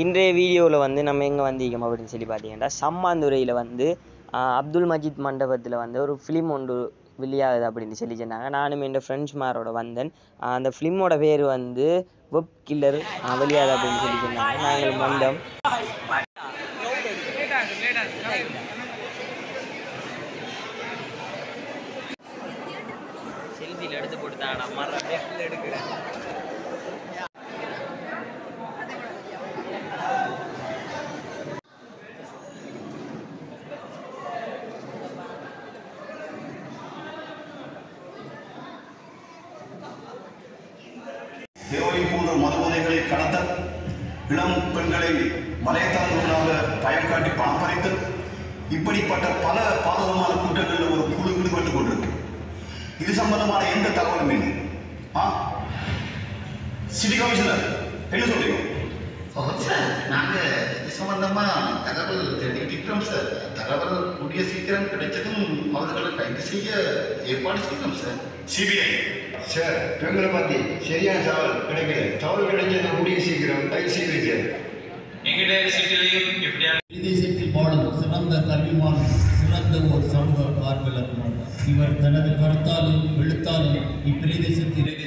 இன்றைய வீடியோவில் வந்து நம்ம எங்கே வந்திருக்கோம் அப்படின்னு சொல்லி பார்த்தீங்கன்னா சம்மாந்துறையில் வந்து அப்துல் மஜீத் மண்டபத்தில் வந்து ஒரு ஃபிலிம் ஒன்று வெளியாகுது அப்படின்னு சொல்லி சொன்னாங்க. நானும் என் ஃப்ரெண்ட்ஸ்மாரோட வந்தேன். அந்த ஃபிலிமோட பேர் வந்து வெப் கில்லர் வெளியாகுது அப்படின்னு சொல்லி சொன்னாங்க. நாங்கள் மண்டம் செல்ஃபியில் எடுத்து போட்டுதாடா மர எடுக்கிறேன். ஹெரோயின் போன்ற மதுபோதைகளை கடத்தல் இளம் பெண்களை வலைத்தளங்களாக பயன் காட்டி பணம் பறித்தல் இப்படிப்பட்ட பல பாதகமான குற்றங்களில் ஒரு குழு ஈடுபட்டுக் கொண்டிருக்கு. இது சம்பந்தமான எந்த தகவலும் இல்லை. ஆ? சிட்டி கமிஷனர் என்ன சொல்றீங்க ஓ சார் நாங்கள் இது சம்பந்தமா தகவல் தேடிட்டு இருக்கிறோம் சார். தகவல் கூடிய சீக்கிரம் கிடைச்சதும் அவர்களை கைது செய்ய ஏற்பாடு செய்கிறோம் சார். சிபிஐ. சார் பெண்களை பற்றி சரியான தகவல் கிடைக்கல. தகவல் கிடைச்சது கூடிய சீக்கிரம் கைது செய்கிறேன் சார். பிரதேசத்தில் வாழும் சிறந்த கல்விமான் சிறந்த ஒரு சமூக ஆர்வலர் இவர் தனது கருத்தாலும் எழுத்தாலும் தோன்றியுள்ளார்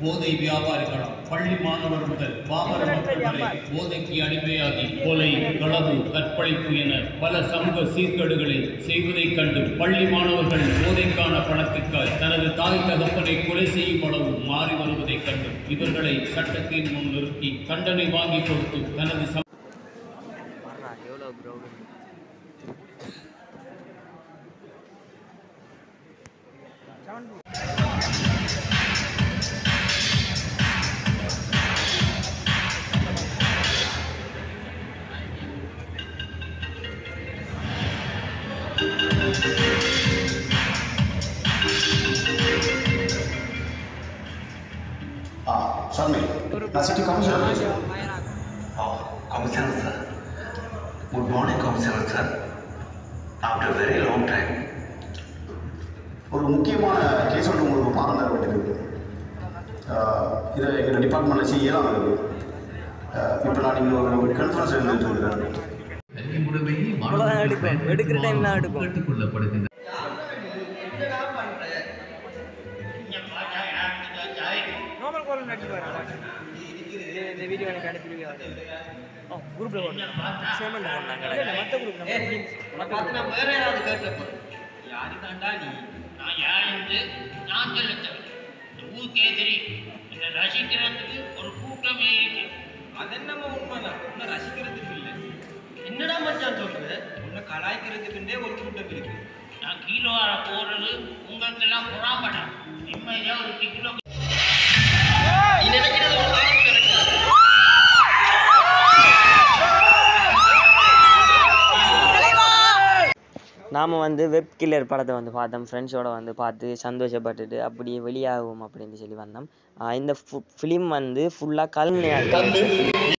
போதை வியாபாரிகளாம் பள்ளி மாணவர் முதல் பாமர மக்கள் வரை போதைக்கு அடிமையாகி கொலை களவு கற்பழிப்பு என பல சமூக சீர்கேடுகளை செய்வதைக் கண்டு பள்ளி மாணவர்கள் போதைக்கான பணத்திற்காக தனது தாய் தகப்பனை கொலை செய்யும் அளவு மாறி வருவதைக் கண்டு இவர்களை சட்டத்தின் முன் நிறுத்தி தண்டனை வாங்கி கொடுத்து தனது சம வர்றா எவ்வளோ க்ரௌடு ஆ சர்மே நான் சிட்டி கமிஷனர் பேசுகிறேன் Oh, Commissioner sir. Good morning, Commissioner sir. After a very long time. ஒரு முக்கியமான கேஸ் ஒன்று உங்களுக்கு பாடம் தர வேண்டியிருக்கு இதை எங்கள் டிபார்ட்மெண்ட்டில் செய்யலாம் இருக்குது இப்போ நான் இங்கே ஒரு கான்ஃபரன்ஸ் எழுதிட்டு இருக்கிறேன் தான் எடுப்போம். கேட்டுக்கொள்ளப்படுகின்றன இந்த வீடியோ எனக்கு அனுப்பிடுவியா ஓ குரூப்பில் போட்டு சேமெண்ட் போட்டாங்க மற்ற குரூப் வேற ஏதாவது கேட்டப்போ யாரு தாண்டா நீ? நான் யாருன்னு நான் சொல்லத்தேன் இந்த ஊருக்கே தெரியும் என்னை ரசிக்கிறதுக்கு ஒரு கூட்டமே இருக்கு. அது என்னமோ உண்மைதான். உன்னை ரசிக்கிறதுக்கு என்னடா மச்சான் சொல்ற? உன்னை கலாய்க்கிறதுக்குன்னே ஒரு கூட்டம் இருக்கு. நான் கீழே வர போறது உங்களுக்கு எல்லாம் புறாப்படம் நிம்மதியா ஒரு கிடைக்காது நாம் வந்து வெப் கில்லர் படத்தை வந்து பார்த்தோம். ஃப்ரெண்ட்ஸோட வந்து பார்த்து சந்தோஷப்பட்டுட்டு அப்படியே வெளியாகும் அப்படின்னு சொல்லி வந்தோம். இந்த ஃபிலிம் வந்து ஃபுல்லாக கல்முனையாக